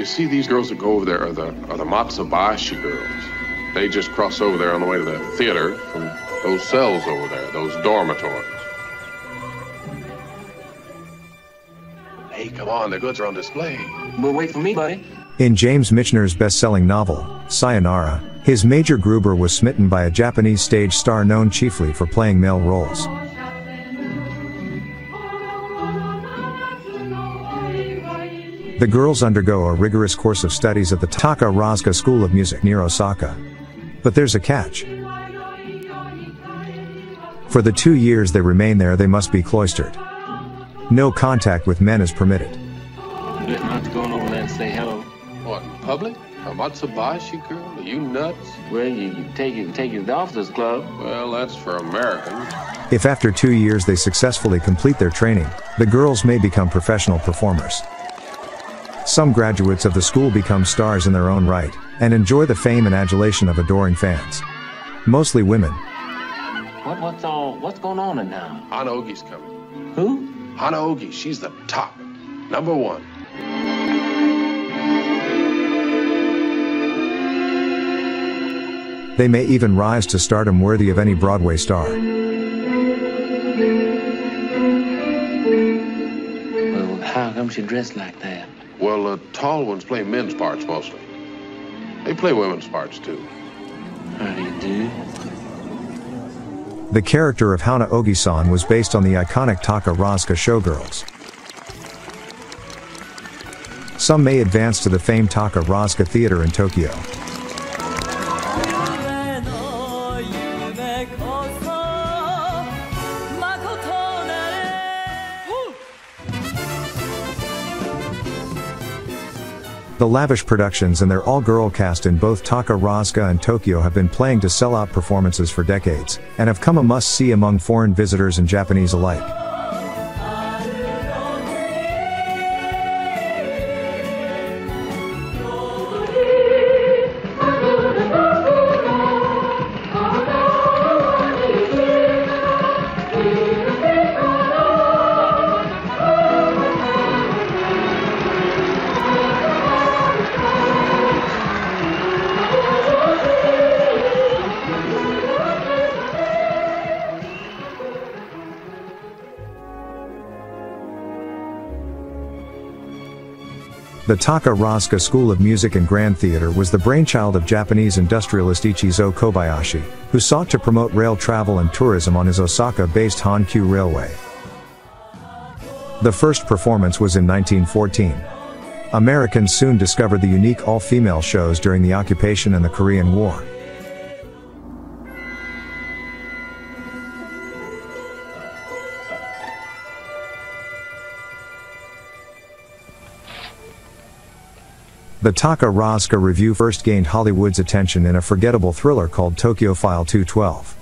You see, these girls that go over there are the, are the Matsubayashi girls. They just cross over there on the way to the theater from those cells over there, those dormitories. Hey, come on, their goods are on display. We'll wait for me, buddy. In James Michener's best-selling novel, Sayonara, his major Gruver was smitten by a Japanese stage star known chiefly for playing male roles. The girls undergo a rigorous course of studies at the Taka Takarazuka School of Music near Osaka. But there's a catch. For the two years they remain there they must be cloistered. No contact with men is permitted. Not to go over there and say hello. What, in public? A Matsubayashi girl? Are you nuts? Well, you can take it, take it to the officers club. Well, that's for Americans. If after two years they successfully complete their training, the girls may become professional performers. Some graduates of the school become stars in their own right, and enjoy the fame and adulation of adoring fans. Mostly women. What, what's all, what's going on in now? Hana Ogi's coming. Who? Hana Ogi, she's the top. Number one. They may even rise to stardom worthy of any Broadway star. How come she dressed like that? Well, the tall ones play men's parts mostly. They play women's parts too. How do you do? The character of Hana Ogi-san was based on the iconic Takarazuka showgirls. Some may advance to the famed Takarazuka Theater in Tokyo. The lavish productions and their all-girl cast in both Takarazuka and Tokyo have been playing to sell-out performances for decades, and have come a must-see among foreign visitors and Japanese alike. The Takarazuka School of Music and Grand Theater was the brainchild of Japanese industrialist Ichizo Kobayashi, who sought to promote rail travel and tourism on his Osaka-based Hankyu Railway. The first performance was in 1914. Americans soon discovered the unique all-female shows during the occupation and the Korean War. The Takarazuka Revue first gained Hollywood's attention in a forgettable thriller called Tokyo File 212.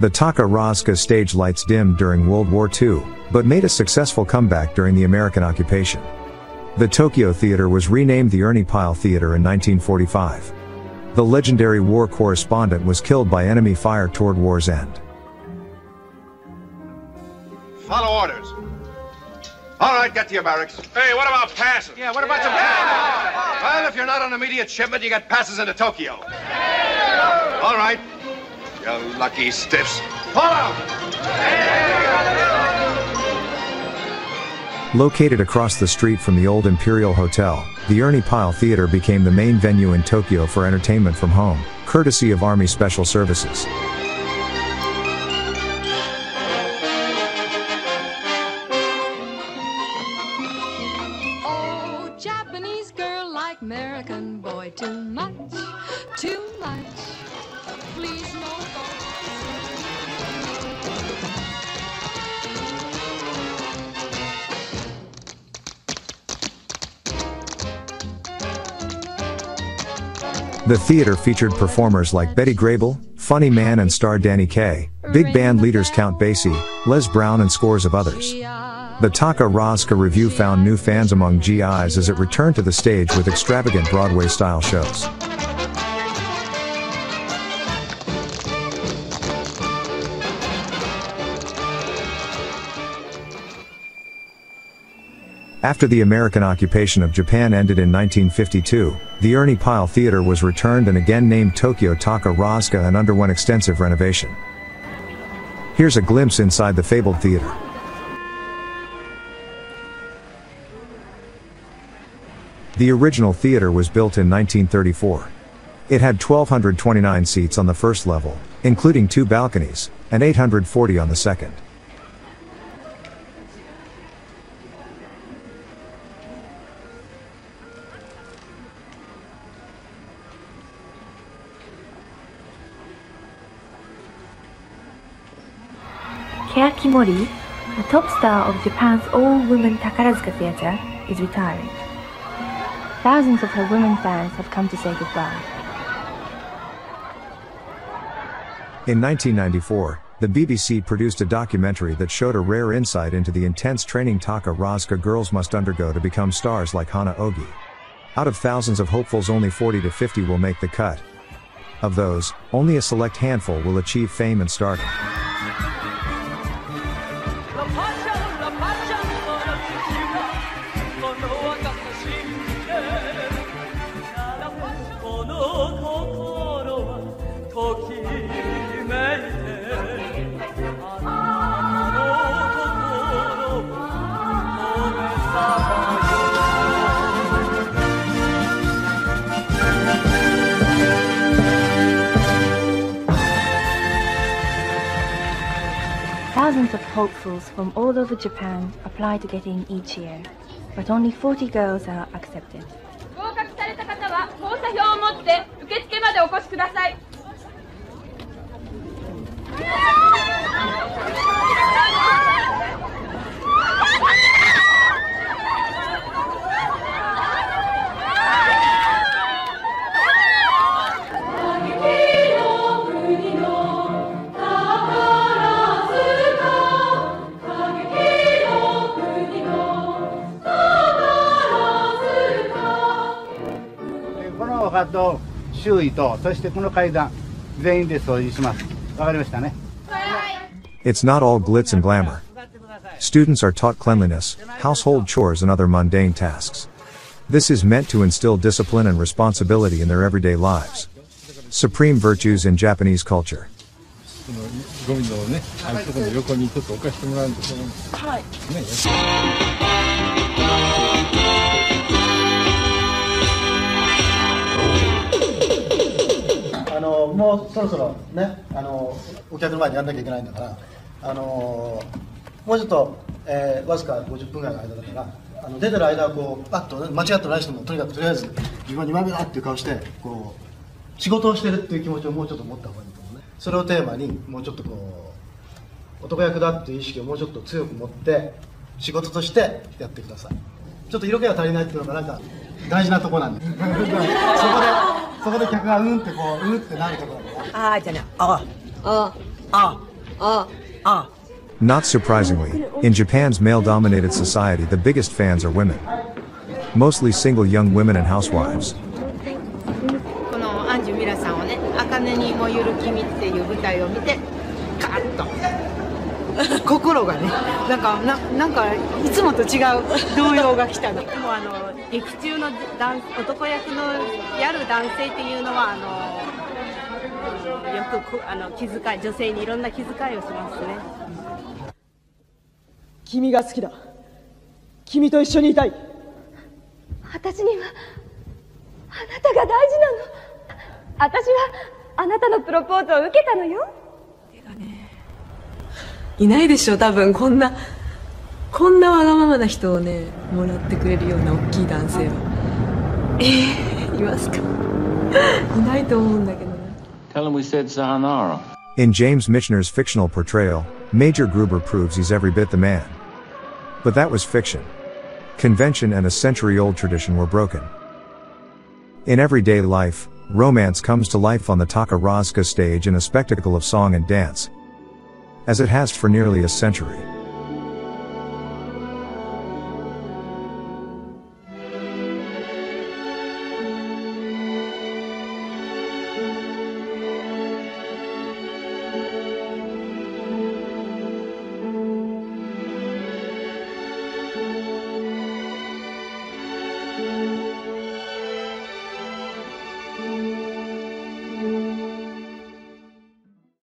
The Takarazuka stage lights dimmed during World War II, but made a successful comeback during the American occupation. The Tokyo Theater was renamed the Ernie Pyle Theater in 1945. The legendary war correspondent was killed by enemy fire toward war's end. Follow orders. All right, get to your barracks. Hey, what about passes? Yeah, what about some passes? Well, if you're not on immediate shipment, you get passes into Tokyo. All right. You lucky stiffs. Out! Located across the street from the old Imperial Hotel, the Ernie Pyle Theater became the main venue in Tokyo for entertainment from home, courtesy of Army Special Services. The theater featured performers like Betty Grable, Funny Man and star Danny Kaye, big band leaders Count Basie, Les Brown and scores of others. The Takarazuka Revue found new fans among GIs as it returned to the stage with extravagant Broadway-style shows. After the American occupation of Japan ended in 1952, the Ernie Pyle Theater was returned and again named Tokyo Taka and underwent extensive renovation. Here's a glimpse inside the fabled theater. The original theater was built in 1934. It had 1,229 seats on the first level, including two balconies, and 840 on the second. Keakimori, a top star of Japan's all-women Takarazuka Theatre, is retiring. Thousands of her women fans have come to say goodbye. In 1994, the BBC produced a documentary that showed a rare insight into the intense training Takarazuka girls must undergo to become stars like Hana Ogi. Out of thousands of hopefuls only 40 to 50 will make the cut. Of those, only a select handful will achieve fame and stardom. hopefuls from all over Japan apply to get in each year, but only 40 girls are accepted. 合格された方は交差票を持って受付までお越しください この丘と周囲とそしてこの階段全員で掃除しますわかりましたね It's not all glitz and glamour. Students are taught cleanliness, household chores, and other mundane tasks. This is meant to instill discipline and responsibility in their everyday lives. Supreme virtues in Japanese culture. ゴミのね、あのところの横にちょっと置かしてもらうんですけど、はい。ね。 そろそろねあのお客の前でやんなきゃいけないんだからあのもうちょっと、えー、わずか50分ぐらいの間だからあの出てる間はこうパッと、間違ってない人もとにかくとりあえず自分は2枚目だっていう顔してこう仕事をしてるっていう気持ちをもうちょっと持った方がいいと思うね。それをテーマにもうちょっとこう男役だっていう意識をもうちょっと強く持って仕事としてやってください。ちょっと色気が足りないっていうのがなんか大事なとこなんで。そこでそこで客がうんってこううんってなるところなんだあーじゃねあああああ Not surprisingly, in Japan's male dominated society, the biggest fans are women. Mostly single young women and housewives. このアンジュミラさんをね「茜に燃ゆる君」っていう舞台を見てカーッと 心がねなんかななんかいつもと違う動揺が来たの。でもあの劇中の男男役のやる男性っていうのはあのよくこあの気遣い女性にいろんな気遣いをしますね。君が好きだ。君と一緒にいたい。私にはあなたが大事なの。私はあなたのプロポーズを受けたのよいないでしょ多分こんなこんなわがままな人をねもらってくれるような大きい男性はえー、いますか Tell him we said sayonara In James Michener's fictional portrayal, Major Gruver proves he's every bit the man. But that was fiction. Convention and a century old tradition were broken. In everyday life, romance comes to life on the Takarazuka stage in a spectacle of song and dance, as it has for nearly a century.